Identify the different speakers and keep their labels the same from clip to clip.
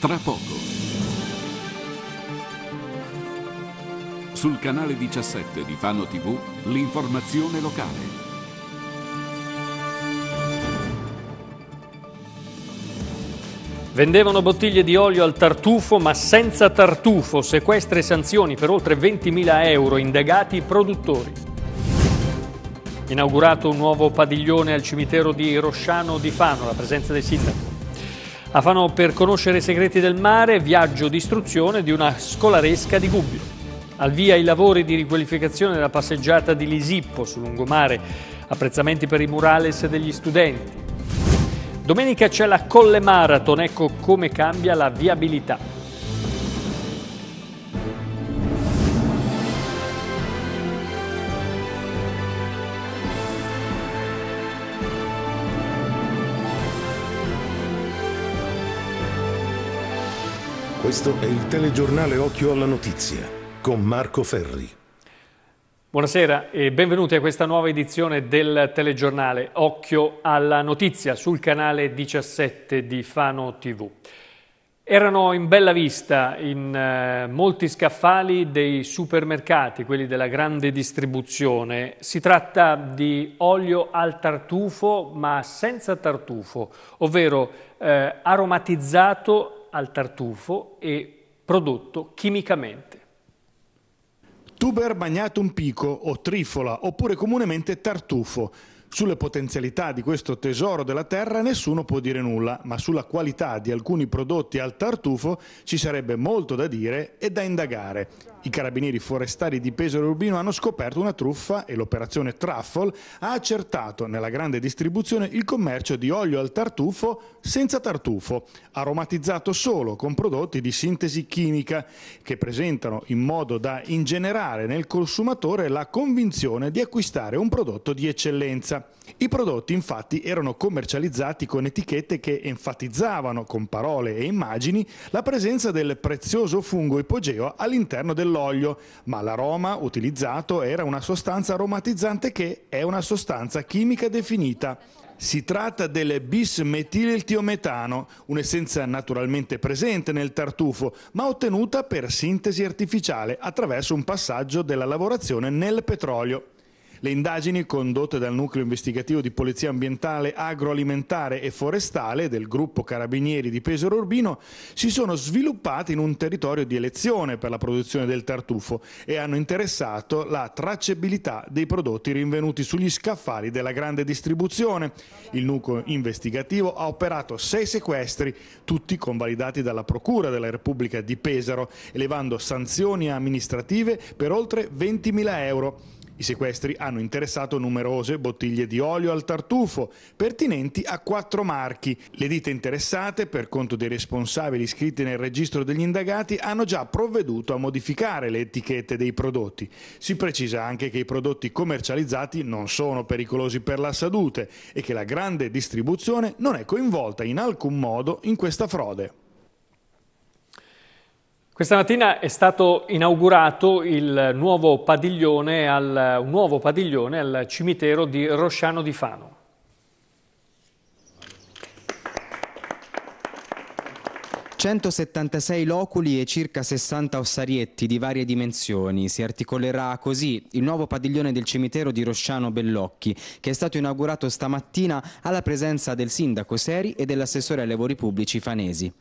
Speaker 1: tra poco. Sul canale 17 di Fano TV, l'informazione locale.
Speaker 2: Vendevano bottiglie di olio al tartufo ma senza tartufo, sequestre e sanzioni per oltre 20.000 euro, indagati i produttori. Inaugurato un nuovo padiglione al cimitero di Rosciano di Fano, la presenza del sindaco. A Fano per conoscere i segreti del mare, viaggio di istruzione di una scolaresca di Gubbio. Al via i lavori di riqualificazione della passeggiata di Lisippo sul lungomare, apprezzamenti per i murales degli studenti. Domenica c'è la Colle Marathon, ecco come cambia la viabilità.
Speaker 3: Questo è il telegiornale Occhio alla Notizia con Marco Ferri.
Speaker 2: Buonasera e benvenuti a questa nuova edizione del telegiornale Occhio alla Notizia sul canale 17 di Fano TV. Erano in bella vista in eh, molti scaffali dei supermercati, quelli della grande distribuzione. Si tratta di olio al tartufo ma senza tartufo, ovvero eh, aromatizzato al tartufo e prodotto chimicamente.
Speaker 4: Tuber bagnatum pico o trifola, oppure comunemente tartufo. Sulle potenzialità di questo tesoro della terra nessuno può dire nulla, ma sulla qualità di alcuni prodotti al tartufo ci sarebbe molto da dire e da indagare. I carabinieri forestali di Pesaro Urbino hanno scoperto una truffa e l'operazione Truffle ha accertato nella grande distribuzione il commercio di olio al tartufo senza tartufo, aromatizzato solo con prodotti di sintesi chimica che presentano in modo da ingenerare nel consumatore la convinzione di acquistare un prodotto di eccellenza. I prodotti infatti erano commercializzati con etichette che enfatizzavano con parole e immagini la presenza del prezioso fungo ipogeo all'interno dell'olio, ma l'aroma utilizzato era una sostanza aromatizzante che è una sostanza chimica definita si tratta del bis-metiltiometano, un'essenza naturalmente presente nel tartufo, ma ottenuta per sintesi artificiale attraverso un passaggio della lavorazione nel petrolio. Le indagini condotte dal nucleo investigativo di polizia ambientale, agroalimentare e forestale del gruppo Carabinieri di Pesaro Urbino si sono sviluppate in un territorio di elezione per la produzione del tartufo e hanno interessato la tracciabilità dei prodotti rinvenuti sugli scaffali della grande distribuzione. Il nucleo investigativo ha operato sei sequestri, tutti convalidati dalla Procura della Repubblica di Pesaro, elevando sanzioni amministrative per oltre 20.000 euro. I sequestri hanno interessato numerose bottiglie di olio al tartufo, pertinenti a quattro marchi. Le ditte interessate, per conto dei responsabili iscritti nel registro degli indagati, hanno già provveduto a modificare le etichette dei prodotti. Si precisa anche che i prodotti commercializzati non sono pericolosi per la salute e che la grande distribuzione non è coinvolta in alcun modo in questa frode.
Speaker 2: Questa mattina è stato inaugurato il nuovo padiglione al, un nuovo padiglione al cimitero di Rosciano di Fano.
Speaker 5: 176 loculi e circa 60 ossarietti di varie dimensioni. Si articolerà così il nuovo padiglione del cimitero di Rosciano Bellocchi, che è stato inaugurato stamattina alla presenza del sindaco Seri e dell'assessore ai lavori pubblici Fanesi.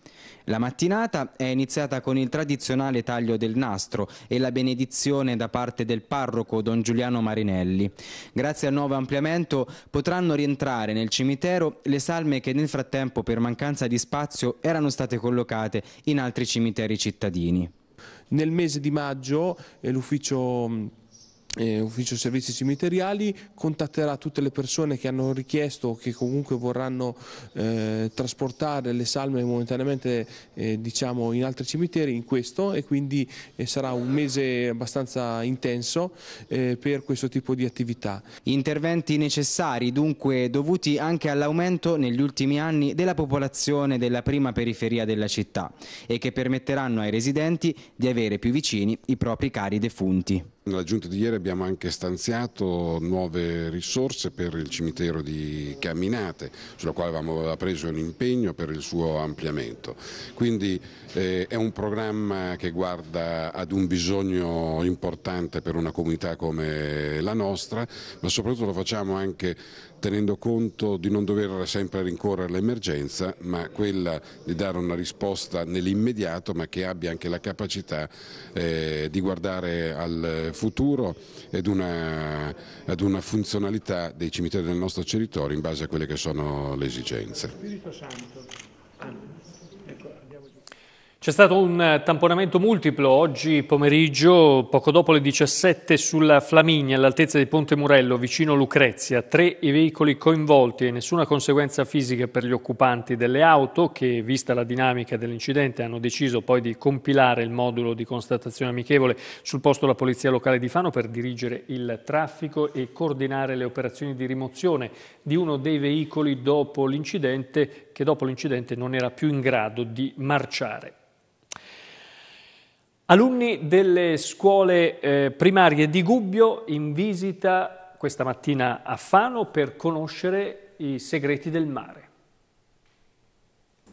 Speaker 5: La mattinata è iniziata con il tradizionale taglio del nastro e la benedizione da parte del parroco Don Giuliano Marinelli. Grazie al nuovo ampliamento potranno rientrare nel cimitero le salme che nel frattempo per mancanza di spazio erano state collocate in altri cimiteri cittadini.
Speaker 6: Nel mese di maggio eh, l'ufficio eh, ufficio servizi cimiteriali contatterà tutte le persone che hanno richiesto o che comunque vorranno eh, trasportare le salme momentaneamente eh, diciamo in altri cimiteri in questo e quindi eh, sarà un mese abbastanza intenso eh, per questo tipo di attività.
Speaker 5: Interventi necessari dunque dovuti anche all'aumento negli ultimi anni della popolazione della prima periferia della città e che permetteranno ai residenti di avere più vicini i propri cari defunti.
Speaker 7: Nella giunta di ieri abbiamo anche stanziato nuove risorse per il cimitero di Camminate, sulla quale avevamo preso un impegno per il suo ampliamento. Quindi eh, è un programma che guarda ad un bisogno importante per una comunità come la nostra, ma soprattutto lo facciamo anche tenendo conto di non dover sempre rincorrere l'emergenza, ma quella di dare una risposta nell'immediato, ma che abbia anche la capacità eh, di guardare al futuro ed una, ad una funzionalità dei cimiteri del nostro territorio in base a quelle che sono le esigenze. Spirito Santo.
Speaker 2: C'è stato un tamponamento multiplo oggi pomeriggio, poco dopo le 17, sulla Flaminia, all'altezza di Ponte Murello, vicino Lucrezia. Tre i veicoli coinvolti e nessuna conseguenza fisica per gli occupanti delle auto che, vista la dinamica dell'incidente, hanno deciso poi di compilare il modulo di constatazione amichevole sul posto della Polizia Locale di Fano per dirigere il traffico e coordinare le operazioni di rimozione di uno dei veicoli dopo l'incidente, che dopo l'incidente non era più in grado di marciare. Alunni delle scuole eh, primarie di Gubbio in visita questa mattina a Fano per conoscere i segreti del mare.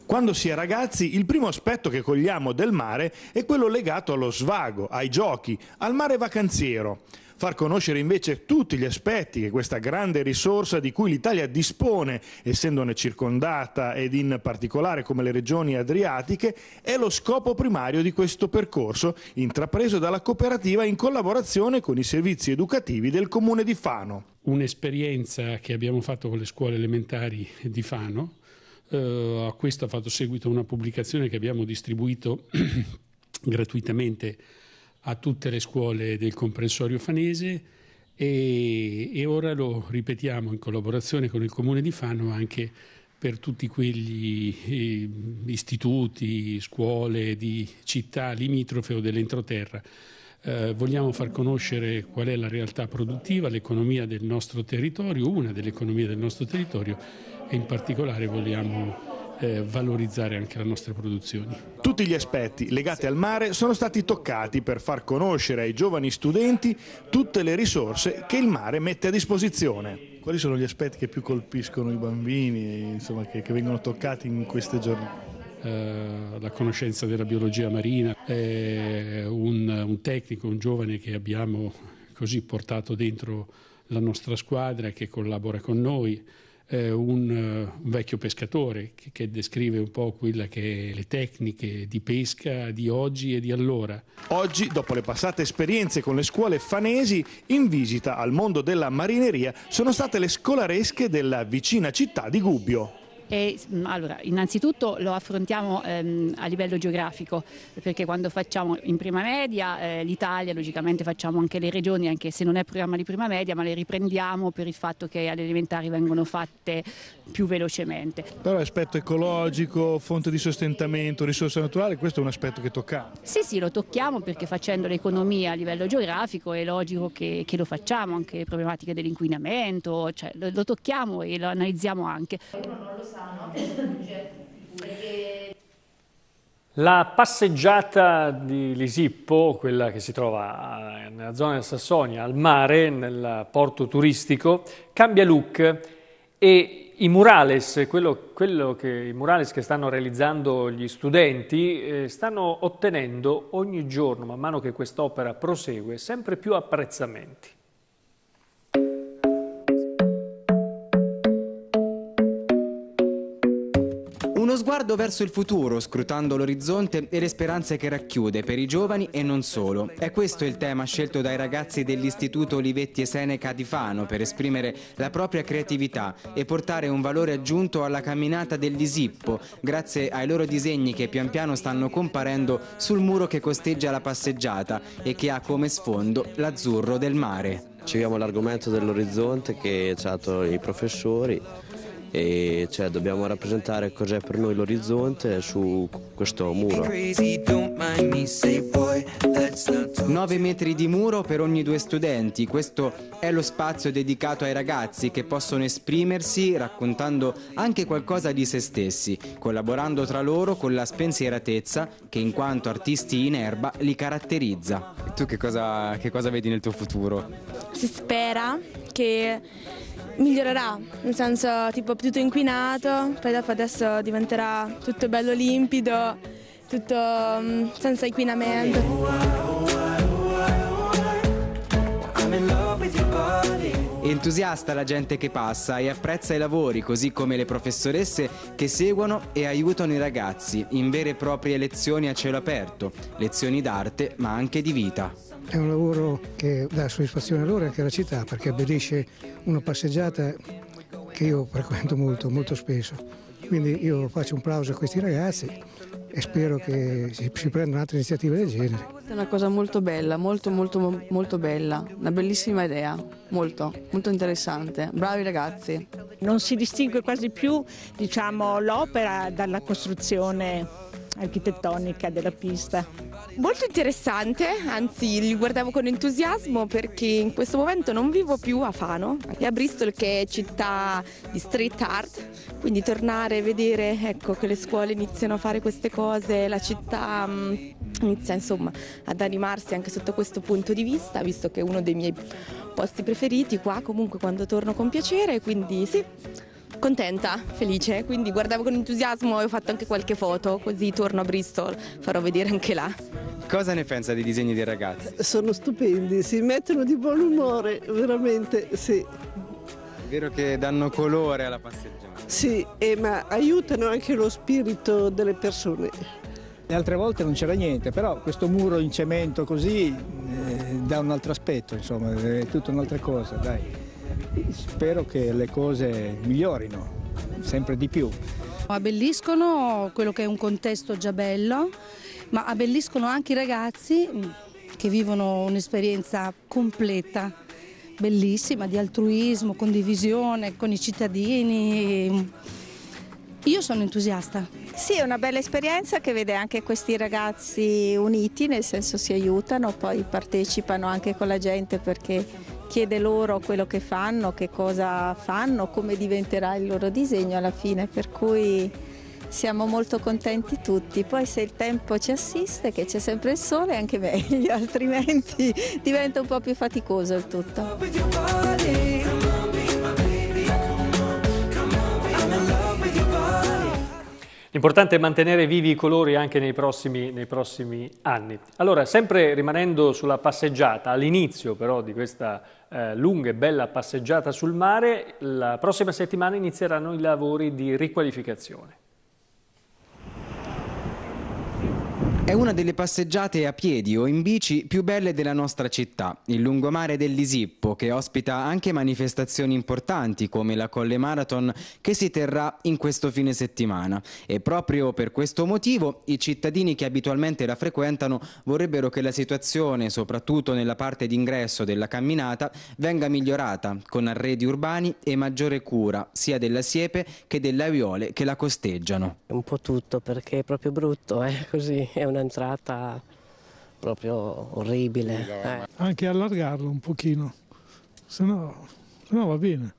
Speaker 4: Quando si è ragazzi, il primo aspetto che cogliamo del mare è quello legato allo svago, ai giochi, al mare vacanziero far conoscere invece tutti gli aspetti che questa grande risorsa di cui l'Italia dispone, essendone circondata ed in particolare come le regioni adriatiche, è lo scopo primario di questo percorso, intrapreso dalla cooperativa in collaborazione con i servizi educativi del comune di Fano.
Speaker 8: Un'esperienza che abbiamo fatto con le scuole elementari di Fano, Uh, a questo ha fatto seguito una pubblicazione che abbiamo distribuito gratuitamente a tutte le scuole del comprensorio fanese e, e, ora lo ripetiamo in collaborazione con il Comune di Fano anche per tutti quegli eh, istituti, scuole di città limitrofe o dell'entroterra. Eh, vogliamo far conoscere qual è la realtà produttiva, l'economia del nostro territorio, una delle economie del nostro territorio e in particolare vogliamo eh, valorizzare anche le nostre produzioni.
Speaker 4: Tutti gli aspetti legati al mare sono stati toccati per far conoscere ai giovani studenti tutte le risorse che il mare mette a disposizione. Quali sono gli aspetti che più colpiscono i bambini, insomma, che, che vengono toccati in queste giornate?
Speaker 8: Uh, la conoscenza della biologia marina, eh, un, un, tecnico, un giovane che abbiamo così portato dentro la nostra squadra e che collabora con noi, eh, un, un, vecchio pescatore che, che, descrive un po' quelle che le tecniche di pesca di oggi e di allora.
Speaker 4: Oggi, dopo le passate esperienze con le scuole fanesi, in visita al mondo della marineria sono state le scolaresche della vicina città di Gubbio.
Speaker 9: E, mm, allora, innanzitutto lo affrontiamo ehm, a livello geografico, perché quando facciamo in prima media eh, l'Italia, logicamente facciamo anche le regioni, anche se non è programma di prima media, ma le riprendiamo per il fatto che alle elementari vengono fatte più velocemente.
Speaker 4: Però l'aspetto ecologico, fonte di sostentamento, risorsa naturale, questo è un aspetto che tocca?
Speaker 9: Sì, sì, lo tocchiamo perché facendo l'economia a livello geografico è logico che, che lo facciamo, anche le problematiche dell'inquinamento, cioè, lo, lo tocchiamo e lo analizziamo anche sanno.
Speaker 2: La passeggiata di Lisippo, quella che si trova eh, nella zona del Sassonia, al mare, nel porto turistico, cambia look e i murales, quello, quello che, i murales che stanno realizzando gli studenti, eh, stanno ottenendo ogni giorno, man mano che quest'opera prosegue, sempre più apprezzamenti.
Speaker 5: Sguardo verso il futuro, scrutando l'orizzonte e le speranze che racchiude per i giovani e non solo. È questo il tema scelto dai ragazzi dell'Istituto Olivetti e Seneca di Fano per esprimere la propria creatività e portare un valore aggiunto alla camminata dell'Isippo, grazie ai loro disegni che pian piano stanno comparendo sul muro che costeggia la passeggiata e che ha come sfondo l'azzurro del mare.
Speaker 10: Ci abbiamo l'argomento dell'orizzonte che ci hanno dato i professori e cioè, dobbiamo rappresentare cos'è per noi l'orizzonte su questo muro.
Speaker 5: 9 metri di muro per ogni due studenti, questo è lo spazio dedicato ai ragazzi che possono esprimersi raccontando anche qualcosa di se stessi, collaborando tra loro con la spensieratezza che in quanto artisti in erba li caratterizza. Tu che cosa, che cosa vedi nel tuo futuro?
Speaker 11: Si spera che migliorerà, nel senso tipo tutto inquinato, poi dopo adesso diventerà tutto bello limpido, tutto um, senza inquinamento.
Speaker 5: Entusiasta la gente che passa e apprezza i lavori, così come le professoresse che seguono e aiutano i ragazzi in vere e proprie lezioni a cielo aperto, lezioni d'arte ma anche di vita.
Speaker 12: È un lavoro che dà soddisfazione a loro e anche alla città perché abbellisce una passeggiata che io frequento molto, molto spesso. Quindi io faccio un plauso a questi ragazzi e spero che si, si prendano altre iniziative del genere.
Speaker 13: È una cosa molto bella, molto molto molto bella, una bellissima idea, molto, molto interessante. Bravi ragazzi.
Speaker 14: Non si distingue quasi più diciamo, l'opera dalla costruzione architettonica della pista.
Speaker 11: Molto interessante, anzi li guardavo con entusiasmo perché in questo momento non vivo più a Fano e a Bristol che è città di street art, quindi tornare e vedere ecco, che le scuole iniziano a fare queste cose, la città mh, mm, inizia insomma ad animarsi anche sotto questo punto di vista, visto che è uno dei miei posti preferiti qua comunque quando torno con piacere, quindi sì, contenta, felice, quindi guardavo con entusiasmo e ho fatto anche qualche foto, così torno a Bristol, farò vedere anche là.
Speaker 5: Cosa ne pensa dei disegni dei ragazzi?
Speaker 15: Sono stupendi, si mettono di buon umore, veramente sì.
Speaker 5: È vero che danno colore alla passeggiata.
Speaker 15: Sì, eh, ma aiutano anche lo spirito delle persone.
Speaker 12: Le altre volte non c'era niente, però questo muro in cemento così eh, dà un altro aspetto, insomma, è tutta un'altra cosa, dai spero che le cose migliorino sempre di più.
Speaker 16: Abbelliscono quello che è un contesto già bello, ma abbelliscono anche i ragazzi che vivono un'esperienza completa, bellissima, di altruismo, condivisione con i cittadini. Io sono entusiasta.
Speaker 17: Sì, è una bella esperienza che vede anche questi ragazzi uniti, nel senso si aiutano, poi partecipano anche con la gente perché chiede loro quello che fanno, che cosa fanno, come diventerà il loro disegno alla fine, per cui siamo molto contenti tutti. Poi se il tempo ci assiste, che c'è sempre il sole, è anche meglio, altrimenti diventa un po' più faticoso il tutto.
Speaker 2: L'importante è mantenere vivi i colori anche nei prossimi, nei prossimi, anni. Allora, sempre rimanendo sulla passeggiata, all'inizio però di questa eh, lunga e bella passeggiata sul mare, la prossima settimana inizieranno i lavori di riqualificazione.
Speaker 5: È una delle passeggiate a piedi o in bici più belle della nostra città, il lungomare del Lisippo, che ospita anche manifestazioni importanti come la Colle Marathon che si terrà in questo fine settimana. E proprio per questo motivo i cittadini che abitualmente la frequentano vorrebbero che la situazione, soprattutto nella parte d'ingresso della camminata, venga migliorata con arredi urbani e maggiore cura sia della siepe che delle aiuole che la costeggiano.
Speaker 18: Un po' tutto perché è proprio brutto, eh? così è una un'entrata proprio orribile. Eh.
Speaker 12: Anche allargarlo un pochino, se no, se no va bene.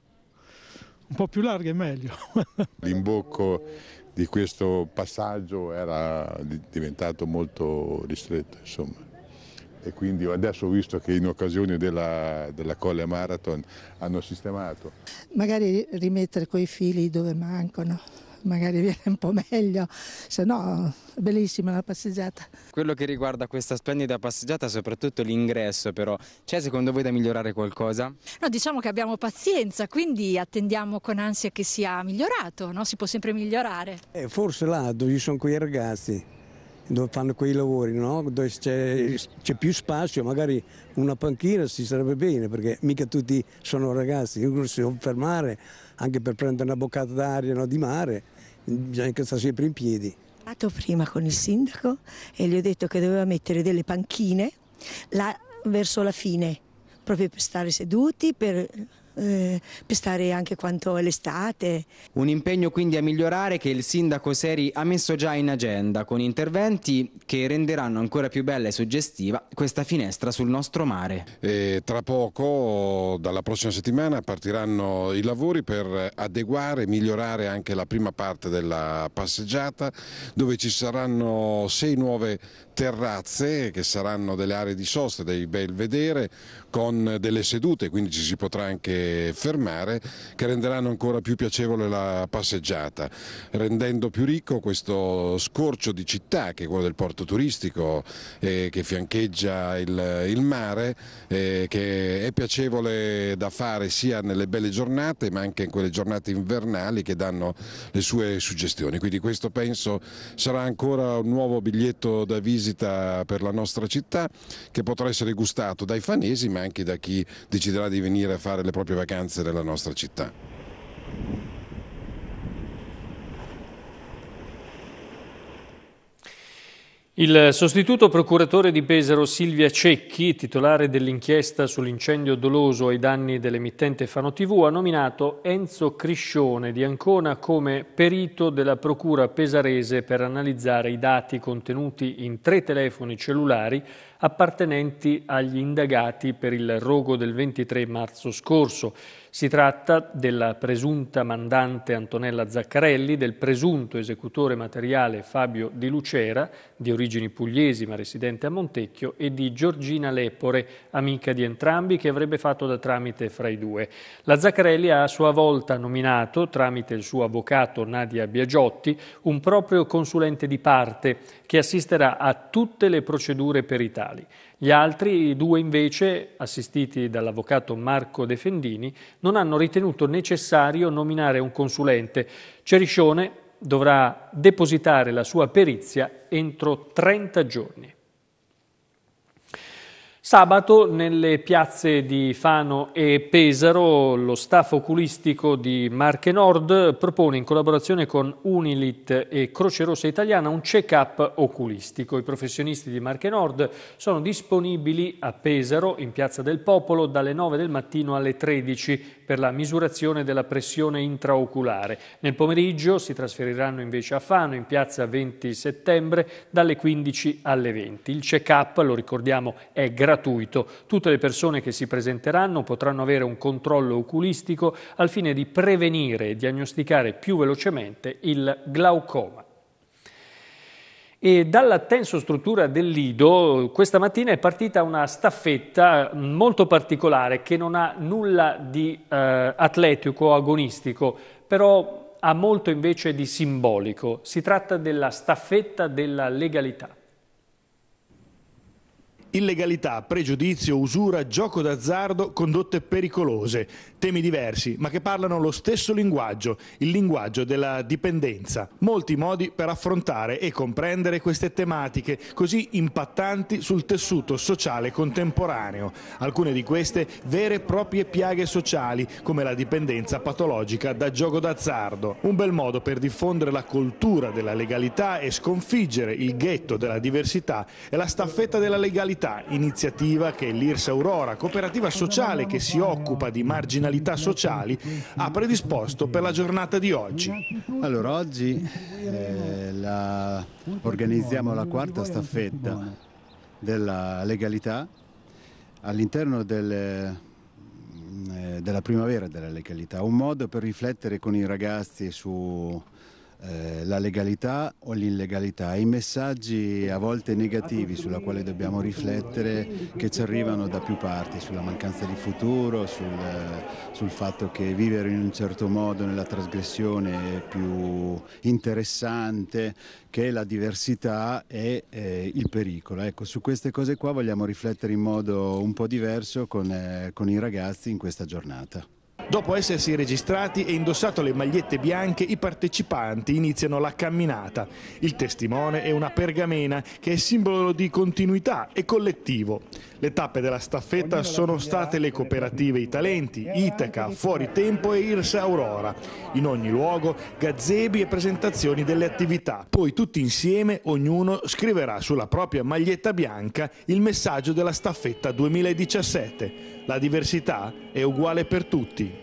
Speaker 12: Un po' più larga è meglio.
Speaker 19: L'imbocco di questo passaggio era diventato molto ristretto, insomma. E quindi adesso ho visto che in occasione della, della Colle Marathon hanno sistemato.
Speaker 20: Magari rimettere quei fili dove mancano magari viene un po' meglio, se no bellissima la passeggiata.
Speaker 5: Quello che riguarda questa splendida passeggiata, soprattutto l'ingresso però, c'è secondo voi da migliorare qualcosa?
Speaker 21: No, diciamo che abbiamo pazienza, quindi attendiamo con ansia che sia migliorato, no? si può sempre migliorare.
Speaker 22: Eh, forse là dove ci sono quei ragazzi dove fanno quei lavori, no? dove c'è, c'è, più spazio, magari una panchina si sarebbe bene, perché mica tutti sono ragazzi, uno si può fermare anche per prendere una boccata d'aria no? di mare bisogna che sta sempre in piedi.
Speaker 20: Ho parlato prima con il sindaco e gli ho detto che doveva mettere delle panchine là verso la fine, proprio per stare seduti, per
Speaker 23: eh, per stare anche quanto è l'estate.
Speaker 5: Un impegno quindi a migliorare che il sindaco Seri ha messo già in agenda con interventi che renderanno ancora più bella e suggestiva questa finestra sul nostro mare.
Speaker 7: E tra poco, dalla prossima settimana, partiranno i lavori per adeguare e migliorare anche la prima parte della passeggiata dove ci saranno sei nuove terrazze che saranno delle aree di sosta, dei bel vedere con delle sedute, quindi ci si potrà anche fermare, che renderanno ancora più piacevole la passeggiata, rendendo più ricco questo scorcio di città che è quello del porto turistico eh, che fiancheggia il, il mare, eh, che è piacevole da fare sia nelle belle giornate ma anche in quelle giornate invernali che danno le sue suggestioni. Quindi questo penso sarà ancora un nuovo biglietto da visita per la nostra città che potrà essere gustato dai fanesi ma anche da chi deciderà di venire a fare le proprie vacanze nella nostra città.
Speaker 2: Il sostituto procuratore di Pesaro Silvia Cecchi, titolare dell'inchiesta sull'incendio doloso ai danni dell'emittente Fano TV, ha nominato Enzo Criscione di Ancona come perito della procura pesarese per analizzare i dati contenuti in tre telefoni cellulari appartenenti agli indagati per il rogo del 23 marzo scorso. Si tratta della presunta mandante Antonella Zaccarelli, del presunto esecutore materiale Fabio Di Lucera, di origini pugliesi ma residente a Montecchio, e di Giorgina Lepore, amica di entrambi, che avrebbe fatto da tramite fra i due. La Zaccarelli ha a sua volta nominato, tramite il suo avvocato Nadia Biagiotti, un proprio consulente di parte che assisterà a tutte le procedure peritali. Gli altri due invece, assistiti dall'avvocato Marco De Fendini, non hanno ritenuto necessario nominare un consulente. Ceriscione dovrà depositare la sua perizia entro 30 giorni. Sabato nelle piazze di Fano e Pesaro lo staff oculistico di Marche Nord propone in collaborazione con Unilit e Croce Rossa Italiana un check-up oculistico. I professionisti di Marche Nord sono disponibili a Pesaro in Piazza del Popolo dalle 9 del mattino alle 13 per la misurazione della pressione intraoculare. Nel pomeriggio si trasferiranno invece a Fano in Piazza 20 settembre dalle 15 alle 20. Il check-up, lo ricordiamo, è gratuito. Tutte le persone che si presenteranno potranno avere un controllo oculistico al fine di prevenire e diagnosticare più velocemente il glaucoma. E dalla tensostruttura del Lido questa mattina è partita una staffetta molto particolare che non ha nulla di eh, atletico agonistico, però ha molto invece di simbolico. Si tratta della staffetta della legalità.
Speaker 4: Illegalità, pregiudizio, usura, gioco d'azzardo, condotte pericolose, temi diversi, ma che parlano lo stesso linguaggio, il linguaggio della dipendenza. Molti modi per affrontare e comprendere queste tematiche così impattanti sul tessuto sociale contemporaneo. Alcune di queste vere e proprie piaghe sociali, come la dipendenza patologica da gioco d'azzardo. Un bel modo per diffondere la cultura della legalità e sconfiggere il ghetto della diversità è la staffetta della legalità iniziativa che l'IRS Aurora, cooperativa sociale che si occupa di marginalità sociali, ha predisposto per la giornata di oggi.
Speaker 24: Allora, oggi eh, la, organizziamo la quarta staffetta della legalità all'interno del, eh, della primavera della legalità, un modo per riflettere con i ragazzi su eh, la legalità o l'illegalità, i messaggi a volte negativi sulla quale dobbiamo riflettere che ci arrivano da più parti, sulla mancanza di futuro, sul, sul fatto che vivere in un certo modo nella trasgressione è più interessante, che la diversità è eh, il pericolo. Ecco, su queste cose qua vogliamo riflettere in modo un po' diverso con, eh, con i ragazzi in questa giornata.
Speaker 4: Dopo essersi registrati e indossato le magliette bianche, i partecipanti iniziano la camminata. Il testimone è una pergamena che è simbolo di continuità e collettivo. Le tappe della staffetta sono state le cooperative I Talenti, Itaca, Fuori Tempo e Irsa Aurora. In ogni luogo gazebi e presentazioni delle attività. Poi tutti insieme ognuno scriverà sulla propria maglietta bianca il messaggio della staffetta 2017. La diversità è uguale per tutti.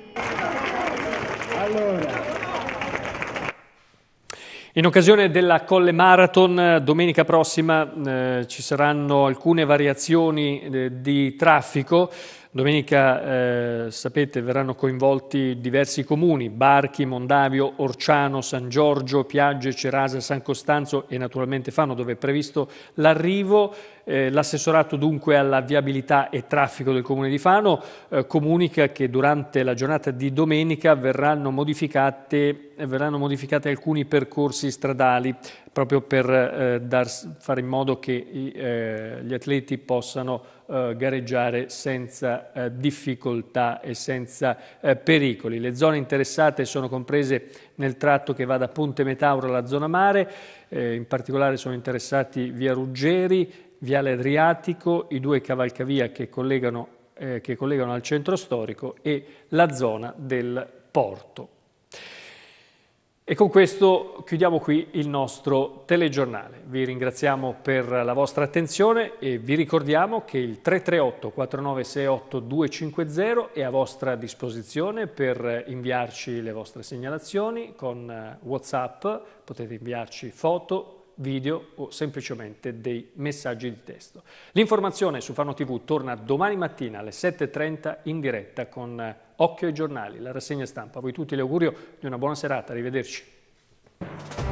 Speaker 2: In occasione della Colle Marathon, domenica prossima eh, ci saranno alcune variazioni eh, di traffico. Domenica, eh, sapete, verranno coinvolti diversi comuni, Barchi, Mondavio, Orciano, San Giorgio, Piagge, Cerasa, San Costanzo e naturalmente Fano, dove è previsto l'arrivo. Eh, l'assessorato dunque alla viabilità e traffico del comune di Fano eh, comunica che durante la giornata di domenica verranno modificate, verranno modificate alcuni percorsi stradali proprio per eh, dar, fare in modo che i, eh, gli atleti possano eh, gareggiare senza eh, difficoltà e senza eh, pericoli. Le zone interessate sono comprese nel tratto che va da Ponte Metauro alla zona mare, eh, in particolare sono interessati via Ruggeri, Viale Adriatico, i due cavalcavia che collegano, che collegano al centro storico e la zona del porto. E con questo chiudiamo qui il nostro telegiornale. Vi ringraziamo per la vostra attenzione e vi ricordiamo che il 338 4968 250 è a vostra disposizione per inviarci le vostre segnalazioni con eh, WhatsApp, potete inviarci foto, video o semplicemente dei messaggi di testo. L'informazione su Fano TV torna domani mattina alle 7.30 in diretta con Occhio ai giornali, la rassegna stampa. A voi tutti l'augurio di una buona serata, arrivederci.